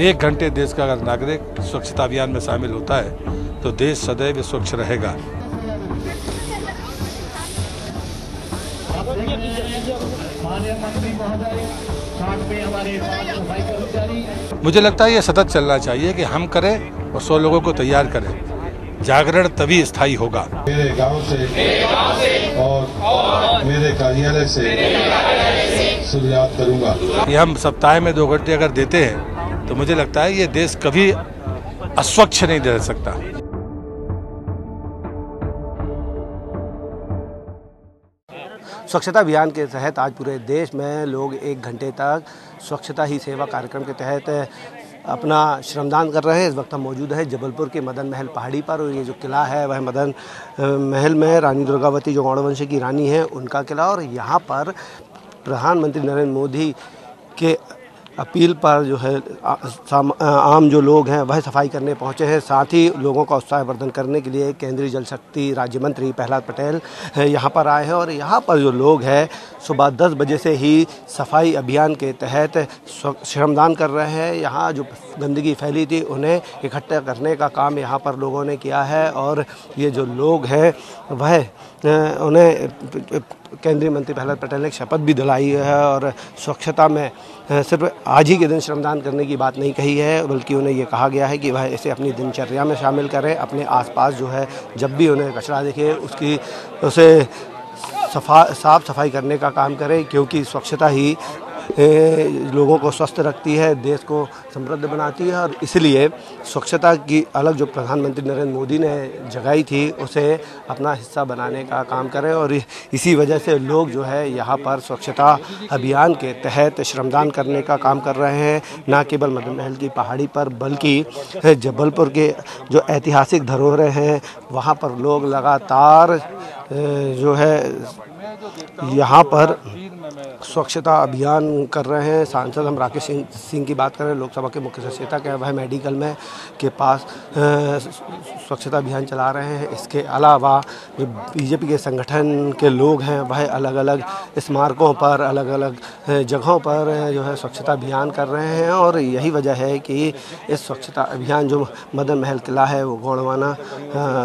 एक घंटे देश का अगर नागरिक स्वच्छता अभियान में शामिल होता है तो देश सदैव स्वच्छ रहेगा। मुझे लगता है ये सतत चलना चाहिए कि हम करें और सौ लोगों को तैयार करें। जागरण तभी स्थायी होगा। मेरे गाँव से और मेरे कार्यालय से करूँगा कि हम सप्ताह में दो घंटे अगर देते हैं तो मुझे लगता है ये देश कभी अस्वच्छ नहीं रह सकता। स्वच्छता अभियान के तहत आज पूरे देश में लोग एक घंटे तक स्वच्छता ही सेवा कार्यक्रम के तहत अपना श्रमदान कर रहे हैं। इस वक्त हम मौजूद है जबलपुर के मदन महल पहाड़ी पर और ये जो किला है, वह मदन महल में रानी दुर्गावती जो गौड़वंश की रानी है, उनका किला और यहाँ पर प्रधानमंत्री नरेंद्र मोदी के अपील पर जो है आम जो लोग हैं, वह सफ़ाई करने पहुँचे हैं। साथ ही लोगों का उत्साहवर्धन करने के लिए केंद्रीय जल शक्ति राज्य मंत्री प्रहलाद पटेल यहाँ पर आए हैं और यहाँ पर जो लोग हैं, सुबह 10 बजे से ही सफ़ाई अभियान के तहत श्रमदान कर रहे हैं। यहाँ जो गंदगी फैली थी, उन्हें इकट्ठा करने का काम यहाँ पर लोगों ने किया है और ये जो लोग हैं, वह उन्हें केंद्रीय मंत्री प्रहलाद पटेल ने शपथ भी दिलाई है और स्वच्छता में सिर्फ़ आज ही के दिन श्रमदान करने की बात नहीं कही है, बल्कि उन्हें ये कहा गया है कि वह इसे अपनी दिनचर्या में शामिल करें, अपने आसपास जो है, जब भी उन्हें कचरा दिखे, उसकी, उसे सफ़ा, साफ़ सफ़ाई करने का काम करें, क्योंकि स्वच्छता ही लोगों को स्वस्थ रखती है, देश को समृद्ध बनाती है और इसलिए स्वच्छता की अलग जो प्रधानमंत्री नरेंद्र मोदी ने जगाई थी, उसे अपना हिस्सा बनाने का काम करें और इसी वजह से लोग जो है यहाँ पर स्वच्छता अभियान के तहत श्रमदान करने का काम कर रहे हैं। न केवल मदन महल की पहाड़ी पर, बल्कि जबलपुर के जो ऐतिहासिक धरोहरें हैं, वहाँ पर लोग लगातार जो है यहाँ पर स्वच्छता अभियान कर रहे हैं। सांसद हम राकेश सिंह सिंह की बात करें लोकसभा के मुख्य सचेतक हैं। वह मेडिकल में के पास स्वच्छता अभियान चला रहे हैं। इसके अलावा जो बीजेपी के संगठन के लोग हैं, वह अलग अलग स्मारकों पर अलग अलग जगहों पर जो है स्वच्छता अभियान कर रहे हैं। और यही वजह है कि इस स्वच्छता अभियान जो मदन महल किला है, वो गौड़वाना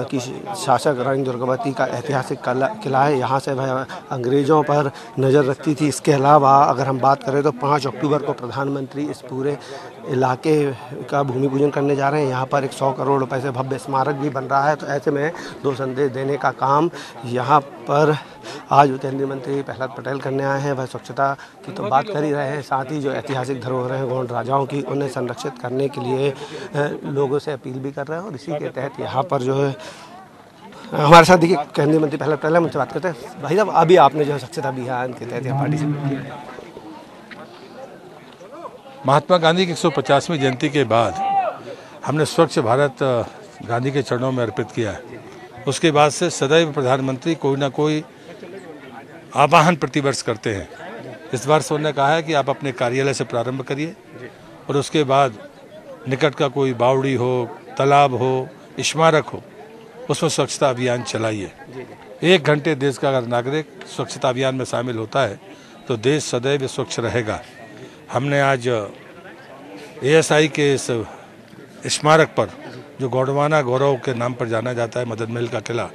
की शासक रानी दुर्गावती का ऐतिहासिक किला है। यहाँ से वह अंग्रेज़ों पर नज़र रखती थी। इसके अलावा अगर हम बात करें तो पाँच अक्टूबर को प्रधानमंत्री इस पूरे इलाके का भूमि पूजन करने जा रहे हैं। यहाँ पर एक सौ करोड़ रुपए से भव्य स्मारक भी बन रहा है। तो ऐसे में दो संदेश देने का काम यहाँ पर आज केंद्रीय मंत्री प्रहलाद पटेल करने आए हैं। वह स्वच्छता की तो बात कर ही रहे हैं। साथ ही जो ऐतिहासिक धरोहरें हैं, गौंड राजाओं की, उन्हें संरक्षित करने के लिए लोगों से अपील भी कर रहे हैं और इसी के तहत यहाँ पर जो है हमारे साथ देखिए, केंद्रीय मंत्री, पहले पहले मुझसे बात करते हैं। भाई साहब, अभी आपने जो है स्वच्छता अभियान के तहत यहाँ पार्टिसिपेट महात्मा गांधी की 150वीं जयंती के बाद हमने स्वच्छ भारत गांधी के चरणों में अर्पित किया है। उसके बाद से सदैव प्रधानमंत्री कोई ना कोई आवाहन प्रतिवर्ष करते हैं। इस बार उन्होंने कहा है कि आप अपने कार्यालय से प्रारंभ करिए और उसके बाद निकट का कोई बावड़ी हो, तालाब हो, स्मारक हो उसमें स्वच्छता अभियान चलाइए। एक घंटे देश का अगर नागरिक स्वच्छता अभियान में शामिल होता है तो देश सदैव स्वच्छ रहेगा। हमने आज एएसआई के इस स्मारक पर जो गौडवाना गौरव के नाम पर जाना जाता है मदन महल का किला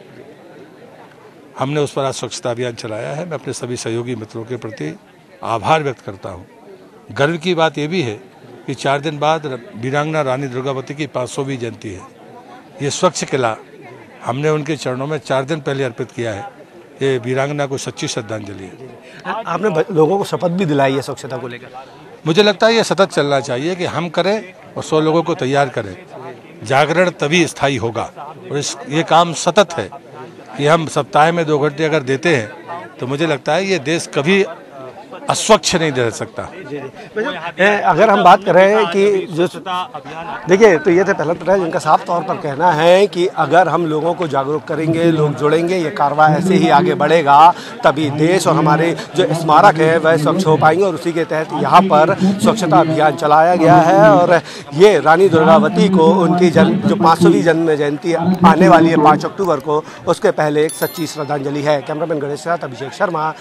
हमने उस पर आज स्वच्छता अभियान चलाया है। मैं अपने सभी सहयोगी मित्रों के प्रति आभार व्यक्त करता हूँ। गर्व की बात यह भी है कि चार दिन बाद वीरांगना रानी दुर्गावती की पाँच सौवीं जयंती है। ये स्वच्छ किला हमने उनके चरणों में चार दिन पहले अर्पित किया है। ये वीरांगना को सच्ची श्रद्धांजलि है। आपने लोगों को शपथ भी दिलाई है स्वच्छता को लेकर? मुझे लगता है ये सतत चलना चाहिए कि हम करें और सौ लोगों को तैयार करें। जागरण तभी स्थायी होगा। और इस ये काम सतत है कि हम सप्ताह में दो घंटे अगर देते हैं तो मुझे लगता है ये देश कभी अस्वच्छ नहीं दे सकता। अगर हम बात करें कि जो देखिए तो ये थे पहले पटेल जिनका साफ़ तौर पर कहना है कि अगर हम लोगों को जागरूक करेंगे, लोग जुड़ेंगे, ये कार्रवा ऐसे ही आगे बढ़ेगा, तभी देश और हमारे जो स्मारक है, वह स्वच्छ हो पाएँगे और उसी के तहत यहाँ पर स्वच्छता अभियान चलाया गया है और ये रानी दुर्गावती को उनकी जन्म जो पाँच सौवीं जन्म जयंती आने वाली है, पाँच अक्टूबर को, उसके पहले एक सच्ची श्रद्धांजलि है। कैमरामैन गणेश अभिषेक शर्मा।